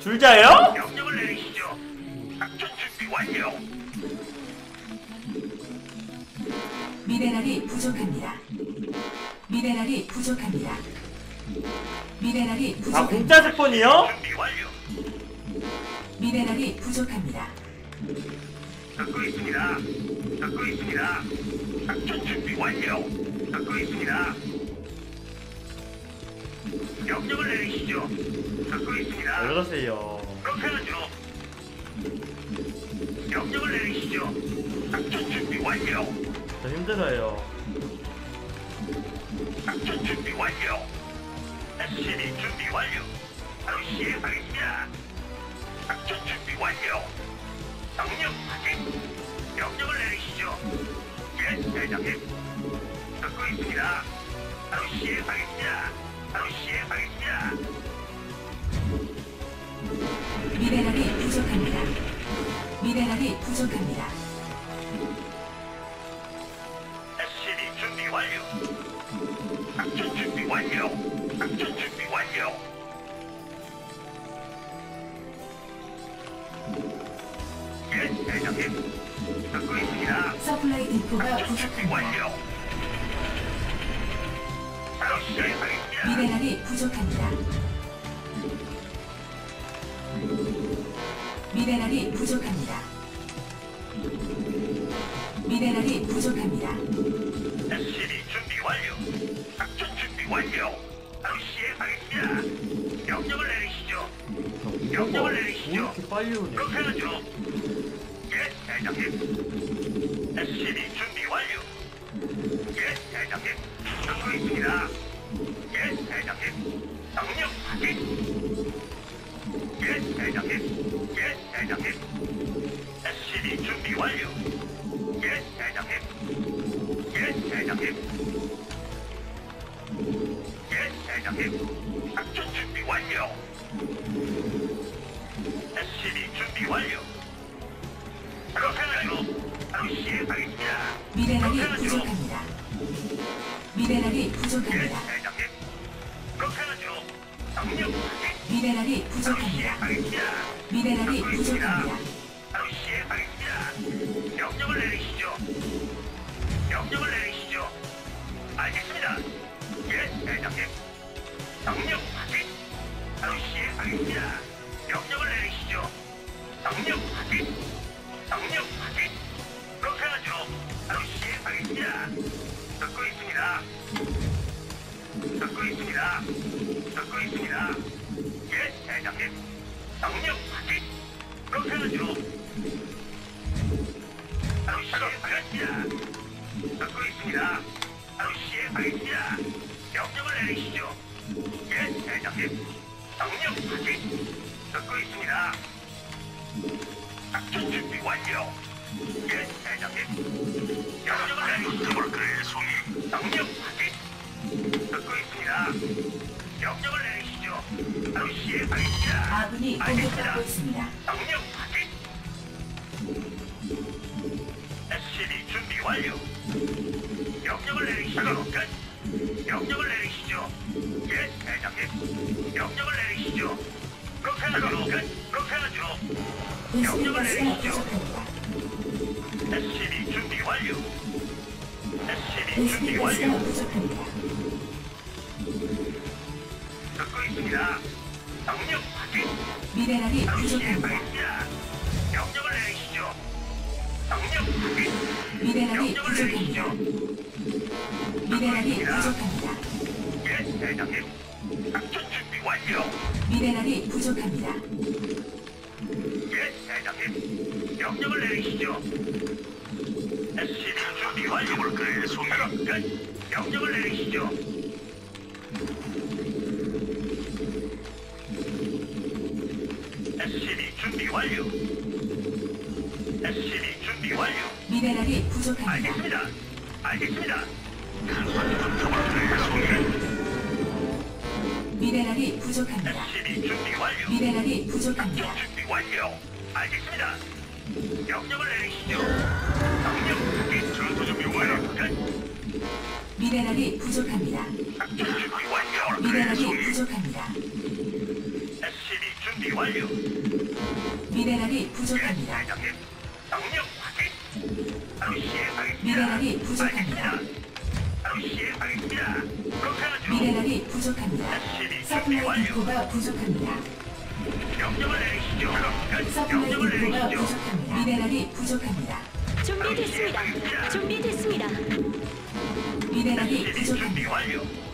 줄자예요? 명령을 내리시죠. 작전 준비 완료. 미네랄이 부족합니다. 미네랄이 부족합니다. 미네랄이 아 부족합니다. 공짜 스폰이요? 준비 완료. 미네랄이 부족합니다. 듣고 있습니다. 듣고 있습니다. 작전 준비 완료. 듣고 있습니다. 명령을 내리시죠. 듣고 왜 있습니다. 그러세요? 그렇게 하죠. 명령을 내리시죠. 작전 준비 완료. 저 힘들어요. 작전 준비 완료. SCB 준비 완료. 바로 시행하겠습니다. 작전 준비 완료. 명령 확인. 명령을 내리시죠. 예, 대장님. 듣고 있습니다. 바로 시행하겠습니다. 바로 시행하겠습니다. 미네랄이 부족합니다. 미네랄이 부족합니다. SCB 준비 완료. 작전 준비 완료. 작전 준비 완료. 예, 대장님. 듣고 있습니다. 서플라이 작전 준비 부족합니다. 완료. 바로 시행하겠습니다. 미네랄이 부족합니다. 미네랄이 부족합니다. 미네랄이 부족합니다. SCB 준비 완료. 작전 준비 완료. 바로 시행하겠습니다. 명령을 내리시죠. 명령을 왜 내리시죠. 이렇게 빨리 오냐? 그렇게 하죠. 예, 대장님. SCB 준비 완료. 예, 대장님. 듣고 있습니다. 예, 대장님. 명령 확인. 예, 대장님. 예, 대장님. SCB 준비 완료. 예, 대장님. 예, 대장님. 예, 대장님. 작전 준비 완료. SCB 준비 완료. 그렇게 하죠. 바로 시행하겠습니다. 미네랄이 부족합니다. 미네랄이 예, 부족합니다. 미네랄이 부족합니다. 미네랄이. 부족합니다. 시행하겠습니다. 명령을 내리시죠. 명령을 내리시죠. 알겠습니다. 예, 대장님. 명령 확인. 바로 시행하겠습니다. 명령을 내리시죠. 명령 확인. 명령 확인. 그렇게 하죠. 바로 시행하겠습니다. 듣고 있습니다. 듣고 있습니다. 듣고 있습니다. 예, 대장님. 명령 확인. 그렇게 하죠. 바로 시행하겠습니다. 듣고 있습니다. 바로 시행하겠습니다. 명령을 내리시죠. 예, 대장님. 명령 확인. 듣고 있습니다. 작전 준비 완료. 예, 대장님. 명령을 내리시죠. 그의 송이. 명령 확인. 듣고 있습니다. 명령을 내리시죠. 바로 시행하겠습니다. 아군이 공격받고 있습니다. 명령 확인. SCB 준비 완료. 명령을 내리시죠. 끝. 명령을 내리시죠. 예, 대장님. 명령을 내리시죠. 그렇게 하죠. 끝. 그렇게 하죠. 인수인가스가 부족합니다. SCB 준비 완료. SCB 준비 완료. 있습니다. 명령 확인. 미네랄이 부족합니다. 명령을 내리시죠. 명령 확인. 미네랄이. 부족합니다. 미네랄이 부족합니다. 예, 대장님. 작전 준비 완료. 미네랄이 부족합니다. 예, 대장님. 명령을 내리시죠. SCB 준비 완료. 그의 끝. 명령을 내리시죠. 완료. SCB 준비 완료. 미네랄이 부족합니다. 알겠습니다. 알겠습니다. 미네랄이 부족합니다. SCB 준비 완료. 미네랄이 부족합니다. 준비 완료. 알겠습니다. 명령을 내리시죠. 명령 확인. 전투 준비 완료. 끝. 미네랄이 부족합니다. 작전 준비 완료. 미네랄이 부족합니다. 준비 완료. 미네랄이 예, 부족합니다. 대장님. 명령 확인. 바로 시행하겠습니다. 미네랄이 부족합니다. 알겠습니다. 바로 시행하겠습니다. 그렇게 하죠. 미네랄이 부족합니다. SCV 준비 supply 완료. depot가 부족합니다. 명령을 내리시죠. 그럼 supply 명령을 depot가 내리시죠. 부족합니다. 미네랄이 부족합니다. 준비됐습니다. 준비됐습니다. 미네랄이 SCV 부족합니다. 완료.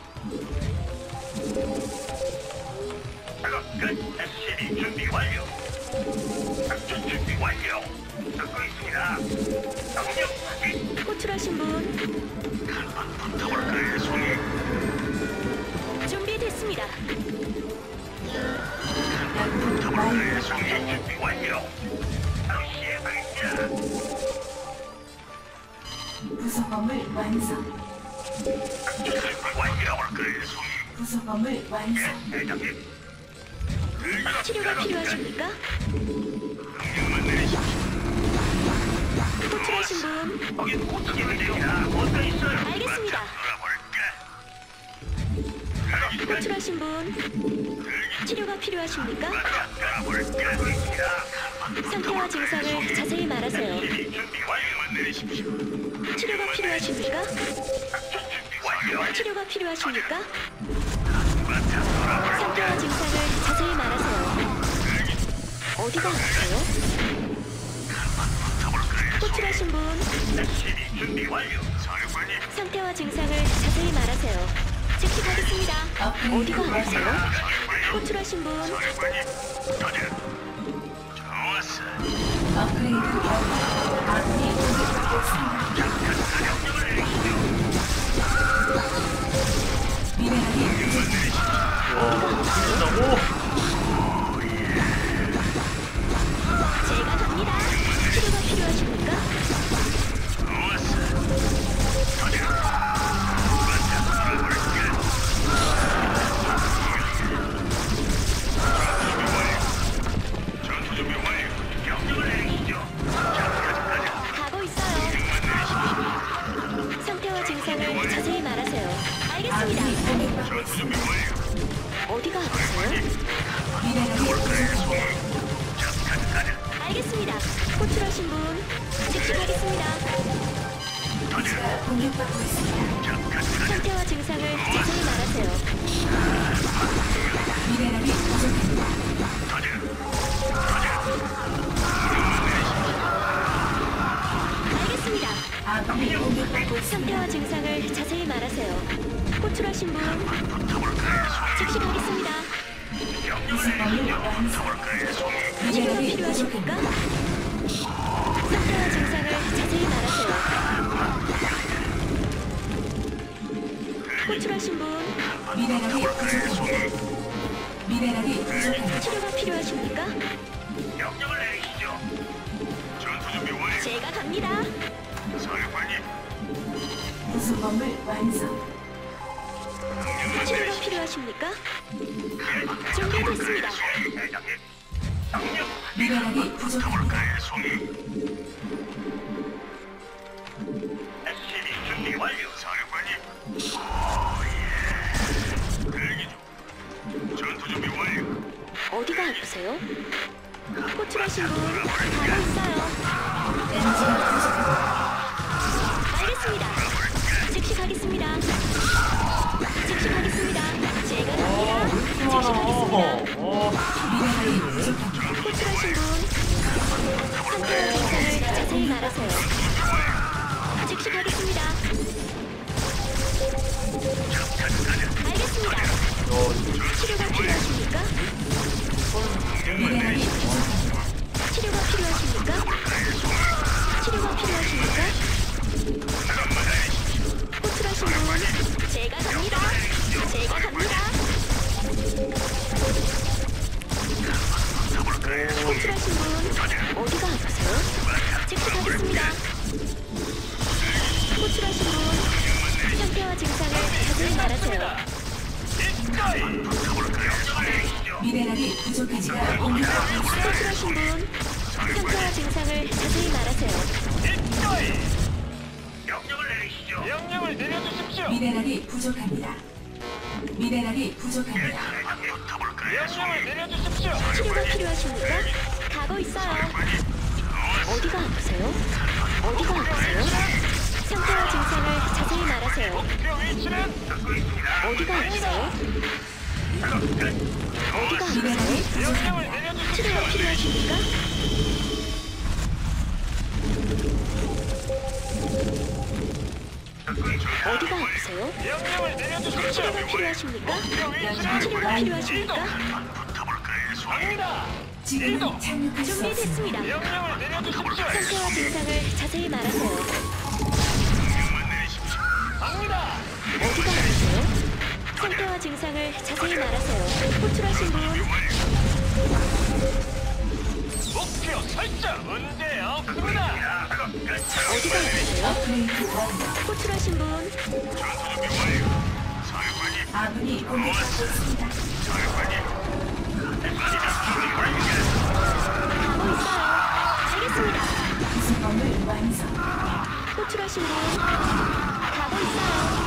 준비 완료. 듣고 있습니다. 명령 확인. 호출하신 분 한번 붙어볼까요, 송이? 준비됐습니다. 붙어볼까요, 송이? 준비 완료. 바로 시행하겠습니다. 부속 건물 완성. 작전 준비 완료. 볼까요, 송이? 부속 건물 완성. 예, 대장님. 치료가 필요하십니까? 호출하신 분 거긴 됩니다. 뭔가 있어요. 알겠습니다. 호출하신 분 치료가 필요하십니까? 상태와 증상을 자세히 말하세요. 치료가 필요하십니까? 치료가 필요하십니까? 상태와 증상을 자세히 말하세요. 어디가 아프세요? 호출하신 분 완료. 상태와 증상을 자세히 말하세요. 즉시 가겠습니다. 어디가? 사령관님. 호출하신 분 사령관님. 가자. 좋았어. 업그레이드 완료. 아군이 공격받 공격받고 있습니다. 상태와 증상을 자세히 말하세요. 미네랄이 부족합니다. 알겠습니다. 상태와 증상을 자세히 말하세요. 호출하신 분? 즉시 가겠습니다. 치료가 필요하십니까? 상태와 증상을 자세히 말하세요. 호출하신 분 미네랄이 부족합니다. 미네랄이 부족합니다. 치료가 필요하십니까? 명령을 내리시죠. 전투 준비 완료. 제가 갑니다. 사령관님, 건물 완성. 명령을 치료가 내리시죠. 필요하십니까? 예, 준비됐습니다. 송이 대장님. 명령. 미네랄이 부족합니다. 송이? 어디가 아프세요? 호출하신 분 가고 있어요. 알겠습니다. 즉시 가겠습니다. 즉시 가겠습니다. 제가 갑니다. 즉시 가겠습니다. 어, 미네랄이 부족합니다. 호출하신 분 상태와 증상을 자세히 말하세요. 즉시 가겠습니다. 알겠습니다. 어, 치료가 필요하십니까? 미네랄이 부족합니다. 치료가 필요하십니까? 치료가 필요하십니까? 호출하신 분 제가 갑니다. 미네랄이 부족합니다. 미네랄이 부족합니다. 명령을 내려주십시오. 치료가 필요하십니까? 가고 있어요. 어디가 아프세요? 어디가 아프세요? 상태와 증상을 자세히 말하세요. 목표 위치는 어디가 아프세요? 어디가 아프세요? 명령을 내려주십시오. 치료가 필요하십니까? 어디가 아프세요? 명령을 내려주십시오. 치료가 필요하십니까? 치료가 필요하십니까? 갑니다. 지금 착륙할 수 없습니다. 준비됐습니다. 명령을 내려주십시오. 상태와 증상을 자세히 말하세요. 갑니다. 어디가 아프세요? 상태와 증상을 자세히 말하세요. 호출하신 분 목표 설정 문제 없습니다. 어디가 완료. 호출하신 분 아군이 공격받고 있습니다. 가고 있어요. 알겠습니다. 구성범을 완성. 호출하신 분 가고 있어요.